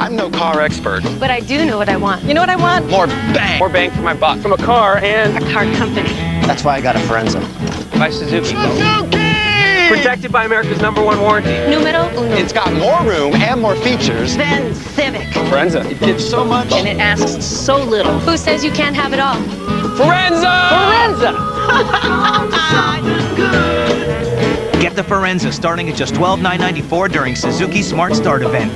I'm no car expert. But I do know what I want. You know what I want? More bang. More bang for my buck from a car and A car company. That's why I got a Forenza. by Suzuki. Suzuki! Protected by America's number one warranty. Numero uno. It's got more room and more features. than Civic. Forenza. It gives so much. And it asks so little. Who says you can't have it all? Forenza! Forenza. Get the Forenza starting at just $12,994 during Suzuki Smart Start event.